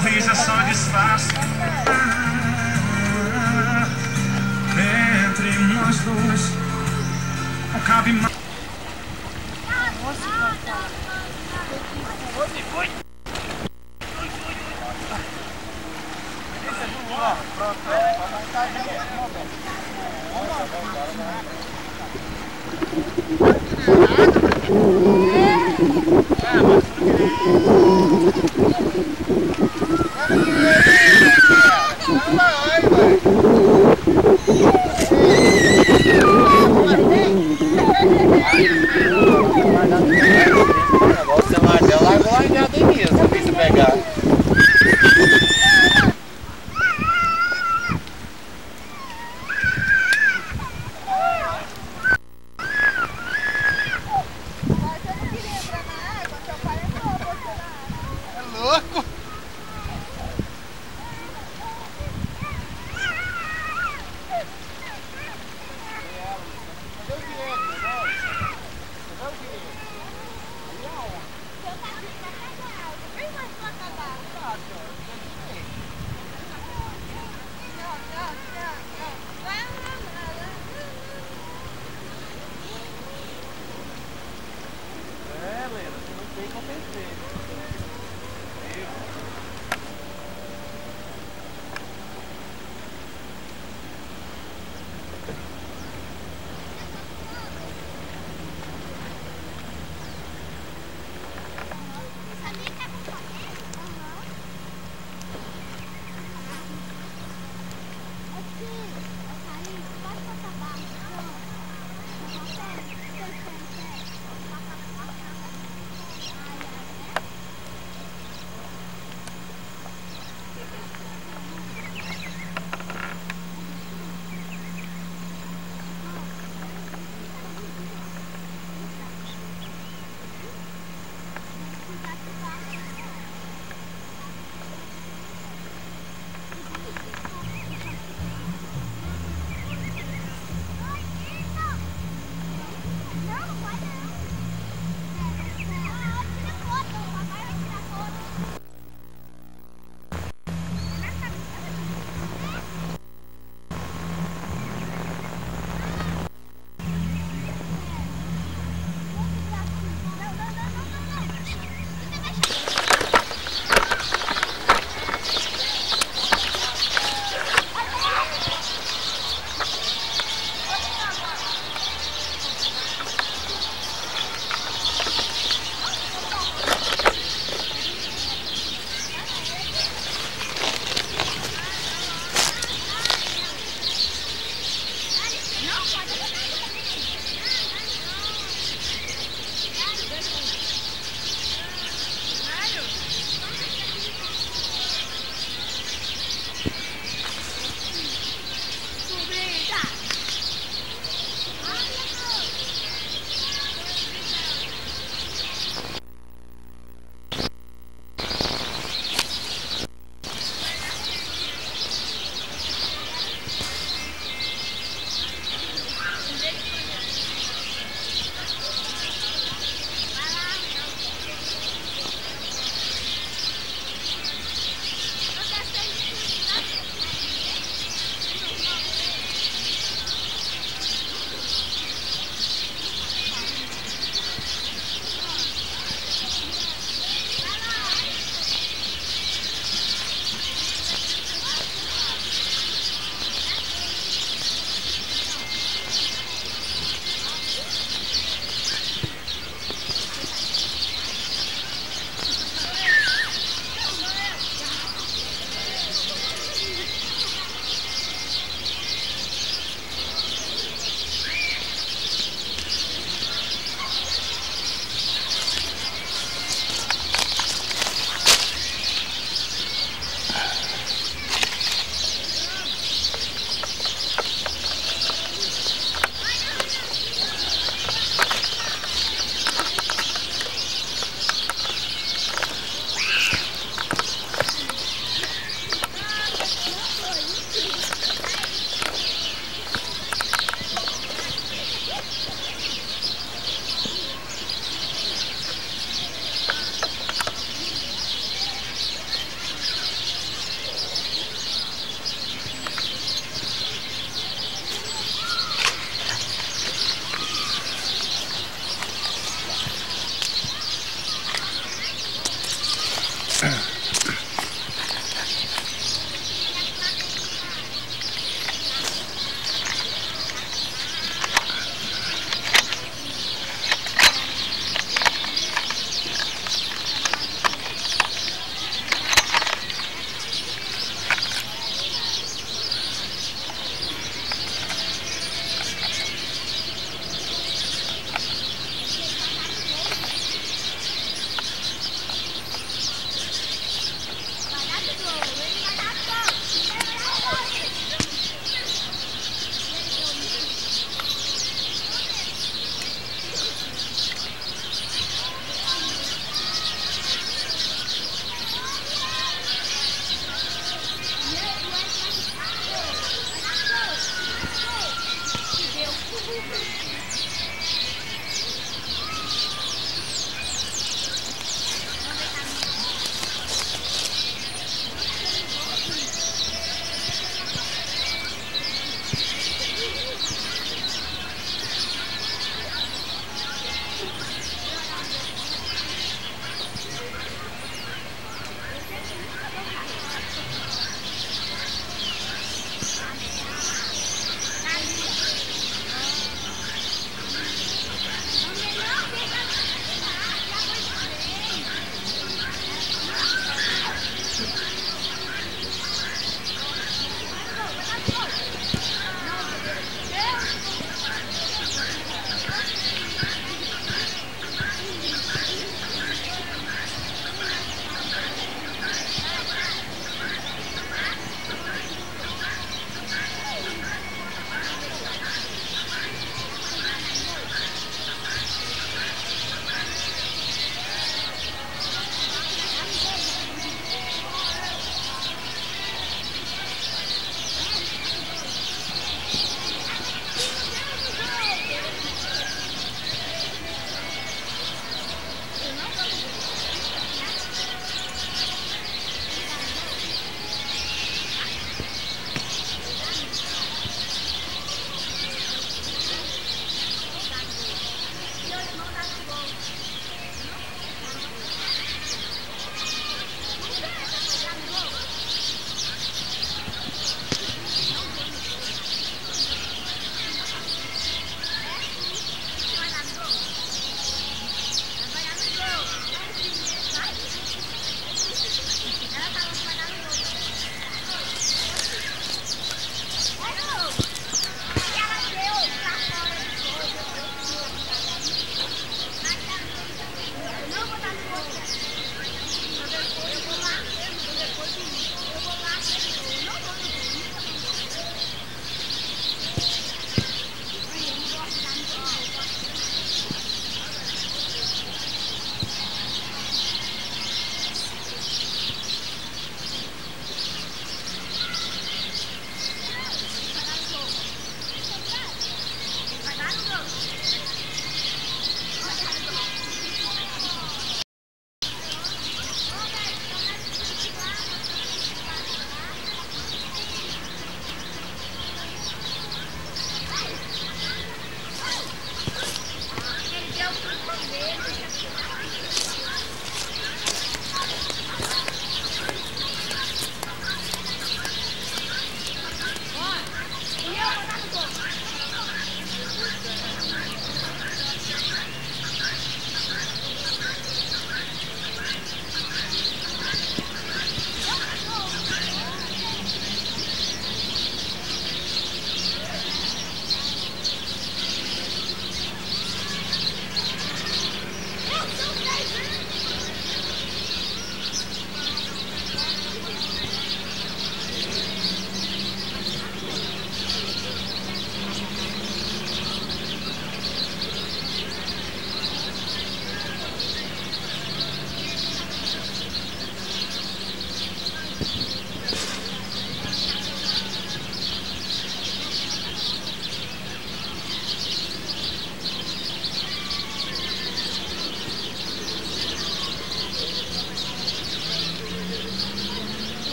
sorriso é só disfarce.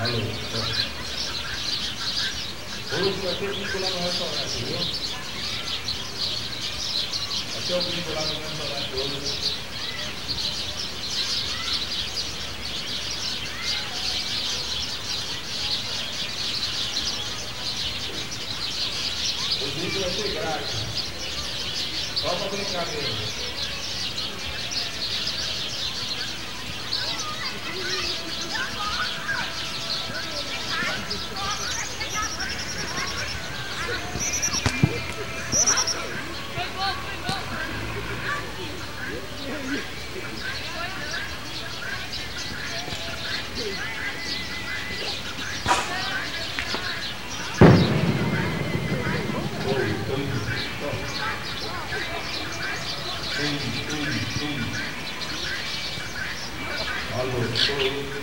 Hoje vai ter bico lá no restaurante, viu? Vai o bico lá no restaurante hoje. O bico vai ser grátis. Só pra brincar mesmo. your